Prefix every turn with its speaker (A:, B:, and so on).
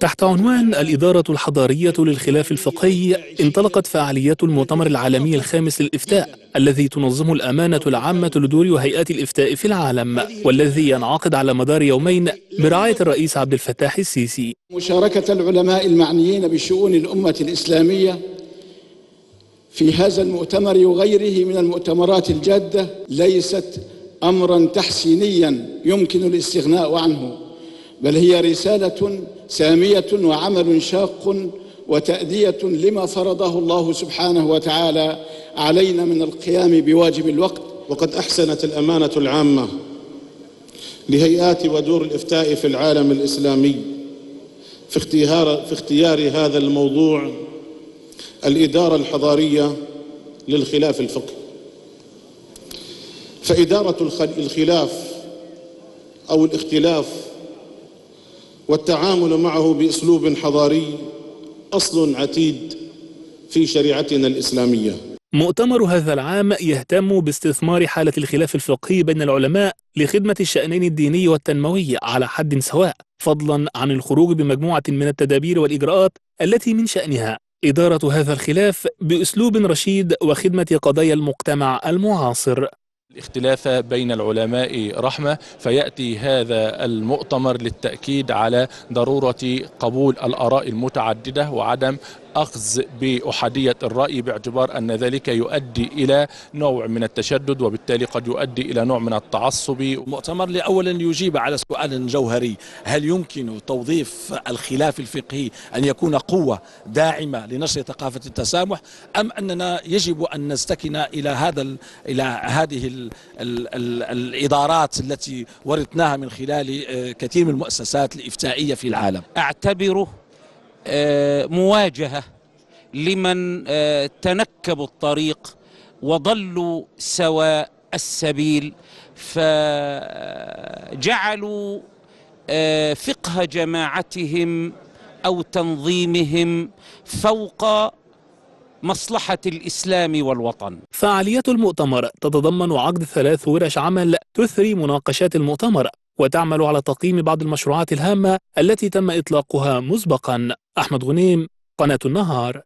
A: تحت عنوان الإدارة الحضارية للخلاف الفقهي انطلقت فعاليات المؤتمر العالمي الخامس للإفتاء الذي تنظمه الأمانة العامة لدور وهيئات الإفتاء في العالم والذي ينعقد على مدار يومين برعاية الرئيس عبد الفتاح السيسي.
B: مشاركة العلماء المعنيين بشؤون الأمة الإسلامية في هذا المؤتمر وغيره من المؤتمرات الجادة ليست أمرا تحسينيا يمكن الاستغناء عنه. بل هي رسالة سامية وعمل شاق وتأدية لما فرضه الله سبحانه وتعالى علينا من القيام بواجب الوقت.
C: وقد أحسنت الأمانة العامة لهيئات ودور الإفتاء في العالم الإسلامي في اختيار, في اختيار هذا الموضوع الإدارة الحضارية للخلاف الفقهي. فإدارة الخلاف أو الاختلاف والتعامل معه بأسلوب حضاري أصل عتيد في شريعتنا الإسلامية.
A: مؤتمر هذا العام يهتم باستثمار حالة الخلاف الفقهي بين العلماء لخدمة الشأنين الديني والتنموي على حد سواء، فضلا عن الخروج بمجموعة من التدابير والإجراءات التي من شأنها إدارة هذا الخلاف بأسلوب رشيد وخدمة قضايا المجتمع المعاصر.
D: الاختلاف بين العلماء رحمة فيأتي هذا المؤتمر للتأكيد على ضرورة قبول الآراء المتعددة وعدم أخذ بأحادية الرأي باعتبار أن ذلك يؤدي إلى نوع من التشدد وبالتالي قد يؤدي إلى نوع من التعصب.
E: مؤتمر لأولا يجيب على سؤال جوهري هل يمكن توظيف الخلاف الفقهي أن يكون قوة داعمة لنشر ثقافة التسامح أم أننا يجب أن نستكن إلى هذا إلى هذه ال ال ال الإدارات التي ورثناها من خلال كثير من المؤسسات الإفتائية في العالم؟
F: أعتبره مواجهة لمن تنكبوا الطريق وضلوا سواء السبيل فجعلوا فقه جماعتهم أو تنظيمهم فوق مصلحة الإسلام والوطن.
A: فعاليات المؤتمر تتضمن عقد ثلاث ورش عمل تثري مناقشات المؤتمر. وتعمل على تقييم بعض المشروعات الهامة التي تم إطلاقها مسبقا. أحمد غنيم قناة النهار.